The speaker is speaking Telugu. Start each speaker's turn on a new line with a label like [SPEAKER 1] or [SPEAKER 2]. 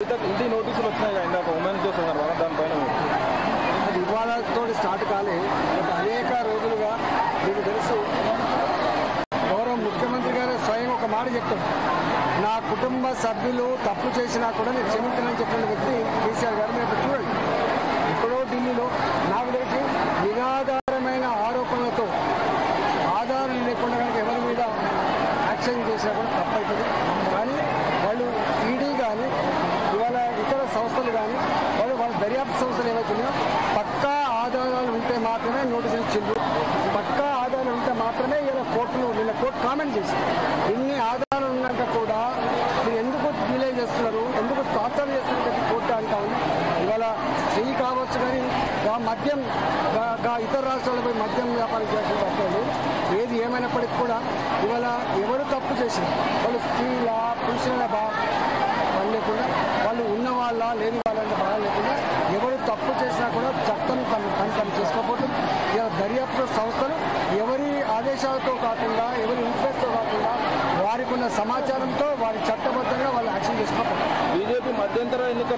[SPEAKER 1] ఇంటి నోటీసులు వచ్చినాయి కదా ఇందాక ఉమెన్స్ డే సందర్భంగా దానిపైన
[SPEAKER 2] అది ఇవాళతో స్టార్ట్ కాలే. గత అనేక రోజులుగా మీకు తెలుసు గౌరవ ముఖ్యమంత్రి గారు స్వయం ఒక మాట చెప్తాం నా కుటుంబ సభ్యులు తప్పు చేసినా కూడా నేను క్షమించనని చెప్పిన వ్యక్తి కేసీఆర్ గారు మీరు చూడండి. ఎప్పుడో ఢిల్లీలో నాకు తెలిసి నిరాధారమైన ఆరోపణలతో ఆధారం లేకుండా కనుక ఎవరి మీద యాక్షన్ చేసినా కూడా తప్పవుతుంది కానీ వాళ్ళు ఈడీ కానీ ఇవాళ ఇతర సంస్థలు కానీ వాళ్ళు వాళ్ళ దర్యాప్తు సంస్థలు ఏవైతున్నాయో పక్కా ఆధారాలు ఉంటే మాత్రమే నోటీసులు ఇచ్చింది పక్కా ఆధారాలు ఉంటే మాత్రమే ఇలా కోర్టులో నిన్న కోర్టు కామెంట్ చేసింది. ఇన్ని ఆధారాలు ఉన్నాక కూడా మీరు ఎందుకు డిలే చేస్తున్నారు? ఎందుకు టార్చర్ చేస్తున్నారు కోర్టు అంటా ఉంది. ఇవాళ స్త్రీ కావచ్చు కానీ గా మద్యం గా- ఇతర రాష్ట్రాలపై మద్యం వ్యాపారం చేసిన తప్పలేదు ఏది ఏమైనప్పటికీ కూడా ఇవాళ ఎవరు తప్పు చేసింది వాళ్ళు స్త్రీల పురుషుల బా పని లేకుండా వాళ్ళు ఉన్న వాళ్ళ లేని వాళ్ళంటే బాగా లేకుండా ఎవరు తప్పు చేసినా కూడా చట్టం తను తను తను చేసుకోకపోతుంది ఇలా సంస్థలు ఎవరి ఆదేశాలతో కాకుండా ఎవరి ఇన్ఫ్లుయెన్స్తో కాకుండా వారికి ఉన్న సమాచారంతో వారి చట్టబద్ధంగా వాళ్ళు యాక్షన్ చేసుకోకపోతుంది
[SPEAKER 1] బీజేపీ మధ్యంతర ఎన్నికలు